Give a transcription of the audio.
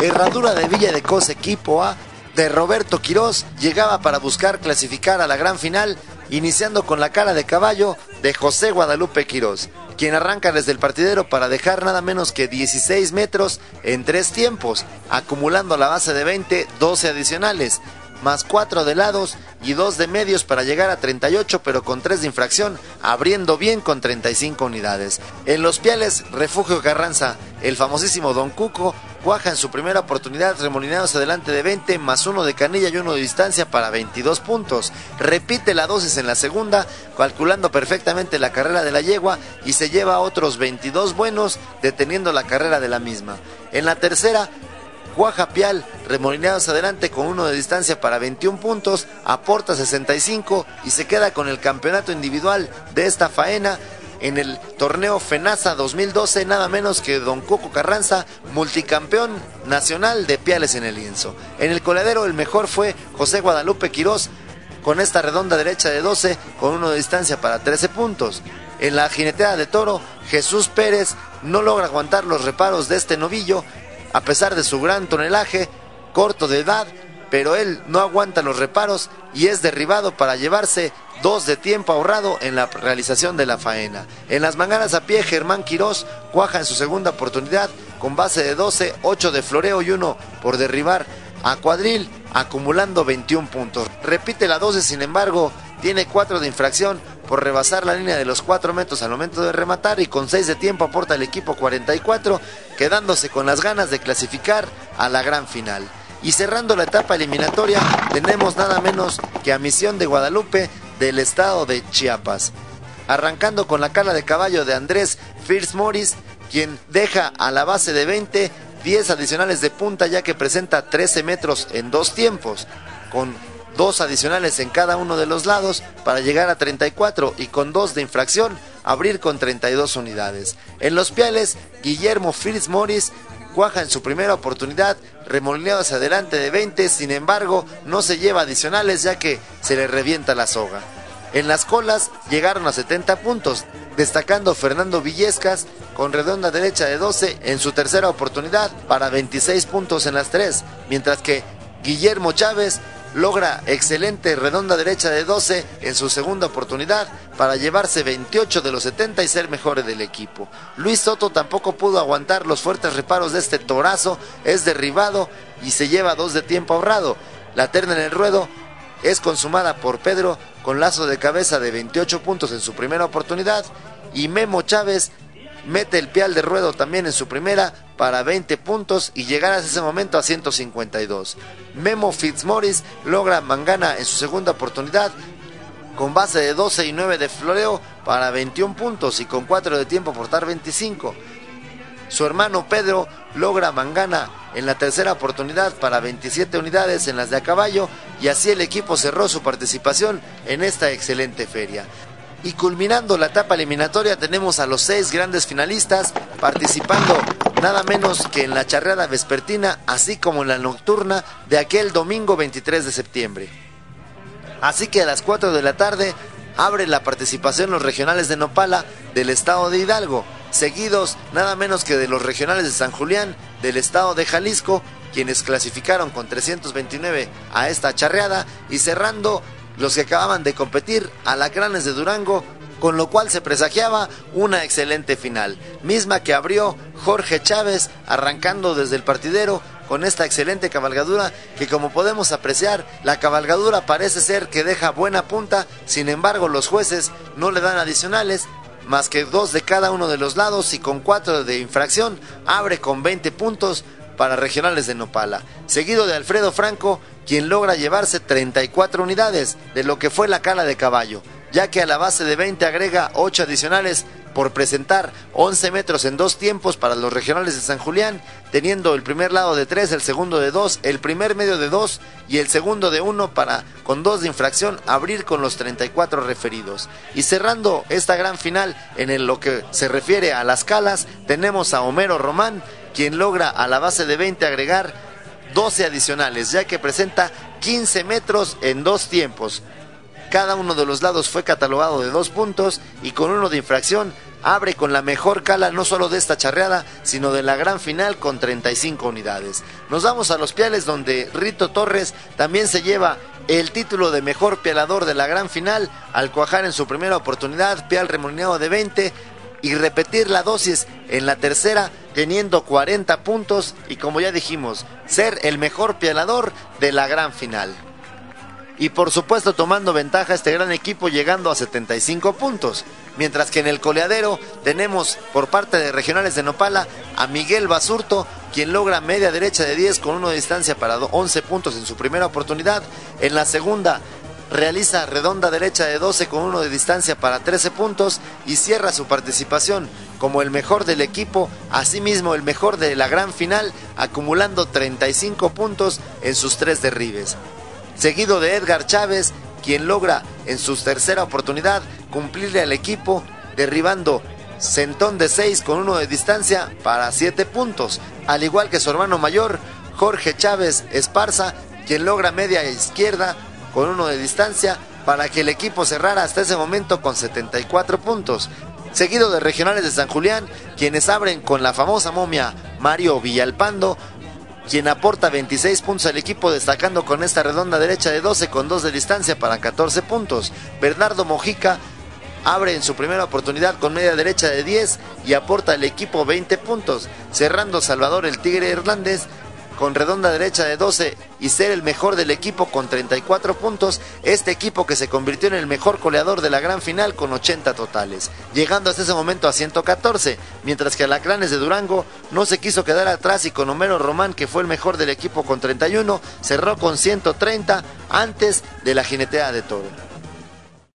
Herradura de Villa de Cos equipo A de Roberto Quirós llegaba para buscar clasificar a la gran final, iniciando con la cara de caballo de José Guadalupe Quirós, quien arranca desde el partidero para dejar nada menos que 16 metros en tres tiempos, acumulando la base de 20, 12 adicionales, más 4 de lados y 2 de medios para llegar a 38, pero con 3 de infracción, abriendo bien con 35 unidades. En los piales, Refugio Carranza, el famosísimo Don Cuco, cuaja en su primera oportunidad remolinándose adelante de 20, más 1 de canilla y 1 de distancia para 22 puntos. Repite la dosis en la segunda, calculando perfectamente la carrera de la yegua y se lleva otros 22 buenos, deteniendo la carrera de la misma. En la tercera, Cuaja Pial, remolinados adelante con uno de distancia para 21 puntos, aporta 65 y se queda con el campeonato individual de esta faena en el torneo FENASA 2012, nada menos que Don Coco Carranza, multicampeón nacional de piales en el lienzo. En el coladero el mejor fue José Guadalupe Quirós, con esta redonda derecha de 12, con uno de distancia para 13 puntos. En la jineteada de toro, Jesús Pérez no logra aguantar los reparos de este novillo a pesar de su gran tonelaje, corto de edad, pero él no aguanta los reparos y es derribado para llevarse dos de tiempo ahorrado en la realización de la faena. En las manganas a pie, Germán Quirós cuaja en su segunda oportunidad con base de 12, 8 de floreo y 1 por derribar a cuadril, acumulando 21 puntos. Repite la 12, sin embargo, tiene 4 de infracción por rebasar la línea de los 4 metros al momento de rematar y con 6 de tiempo aporta el equipo 44, quedándose con las ganas de clasificar a la gran final. Y cerrando la etapa eliminatoria, tenemos nada menos que a Misión de Guadalupe del estado de Chiapas. Arrancando con la cala de caballo de Andrés Fierce Morris, quien deja a la base de 20 10 adicionales de punta ya que presenta 13 metros en dos tiempos, con dos adicionales en cada uno de los lados para llegar a 34 y con dos de infracción abrir con 32 unidades. En los piales, Guillermo Fritz Morris cuaja en su primera oportunidad, remolineado hacia adelante de 20, sin embargo no se lleva adicionales ya que se le revienta la soga. En las colas llegaron a 70 puntos, destacando Fernando Villescas con redonda derecha de 12 en su tercera oportunidad para 26 puntos en las tres, mientras que Guillermo Chávez logra excelente redonda derecha de 12 en su segunda oportunidad para llevarse 28 de los 70 y ser mejores del equipo. Luis Soto tampoco pudo aguantar los fuertes reparos de este torazo, es derribado y se lleva dos de tiempo ahorrado. La terna en el ruedo es consumada por Pedro con lazo de cabeza de 28 puntos en su primera oportunidad y Memo Chávez mete el pial de ruedo también en su primera para 20 puntos y llegar a ese momento a 152. Memo Fitzmaurice logra mangana en su segunda oportunidad con base de 12 y 9 de floreo para 21 puntos y con 4 de tiempo portar 25. Su hermano Pedro logra mangana en la tercera oportunidad para 27 unidades en las de a caballo y así el equipo cerró su participación en esta excelente feria. Y culminando la etapa eliminatoria tenemos a los seis grandes finalistas participando nada menos que en la charreada vespertina, así como en la nocturna de aquel domingo 23 de septiembre. Así que a las 4 de la tarde abre la participación los regionales de Nopala del estado de Hidalgo, seguidos nada menos que de los regionales de San Julián del estado de Jalisco, quienes clasificaron con 329 a esta charreada y cerrando los que acababan de competir, Alacranes de Durango, con lo cual se presagiaba una excelente final, misma que abrió Jorge Chávez arrancando desde el partidero con esta excelente cabalgadura que como podemos apreciar la cabalgadura parece ser que deja buena punta, sin embargo los jueces no le dan adicionales más que dos de cada uno de los lados y con cuatro de infracción abre con 20 puntos para regionales de Nopala, seguido de Alfredo Franco quien logra llevarse 34 unidades de lo que fue la cala de caballo, ya que a la base de 20 agrega 8 adicionales por presentar 11 metros en dos tiempos para los regionales de San Julián, teniendo el primer lado de 3, el segundo de 2, el primer medio de 2 y el segundo de 1 para, con dos de infracción, abrir con los 34 referidos. Y cerrando esta gran final en lo que se refiere a las calas, tenemos a Homero Román, quien logra a la base de 20 agregar 12 adicionales, ya que presenta 15 metros en dos tiempos. Cada uno de los lados fue catalogado de dos puntos y con uno de infracción abre con la mejor cala no solo de esta charreada, sino de la gran final con 35 unidades. Nos vamos a los piales donde Rito Torres también se lleva el título de mejor pialador de la gran final al cuajar en su primera oportunidad, pial remunerado de 20 y repetir la dosis en la tercera teniendo 40 puntos y como ya dijimos, ser el mejor pialador de la gran final y por supuesto tomando ventaja este gran equipo llegando a 75 puntos. Mientras que en el coleadero tenemos por parte de Regionales de Nopala a Miguel Basurto, quien logra media derecha de 10 con de distancia para 11 puntos en su primera oportunidad. En la segunda realiza redonda derecha de 12 con uno de distancia para 13 puntos y cierra su participación como el mejor del equipo, asimismo el mejor de la gran final, acumulando 35 puntos en sus tres derribes seguido de Edgar Chávez, quien logra en su tercera oportunidad cumplirle al equipo, derribando centón de 6 con uno de distancia para 7 puntos, al igual que su hermano mayor, Jorge Chávez Esparza, quien logra media izquierda con uno de distancia para que el equipo cerrara hasta ese momento con 74 puntos. Seguido de regionales de San Julián, quienes abren con la famosa momia Mario Villalpando, quien aporta 26 puntos al equipo destacando con esta redonda derecha de 12 con 2 de distancia para 14 puntos. Bernardo Mojica abre en su primera oportunidad con media derecha de 10 y aporta al equipo 20 puntos, cerrando Salvador el Tigre Hernández con redonda derecha de 12 y ser el mejor del equipo con 34 puntos, este equipo que se convirtió en el mejor coleador de la gran final con 80 totales, llegando hasta ese momento a 114, mientras que Alacranes de Durango no se quiso quedar atrás y con Homero Román, que fue el mejor del equipo con 31, cerró con 130 antes de la jinetea de toro.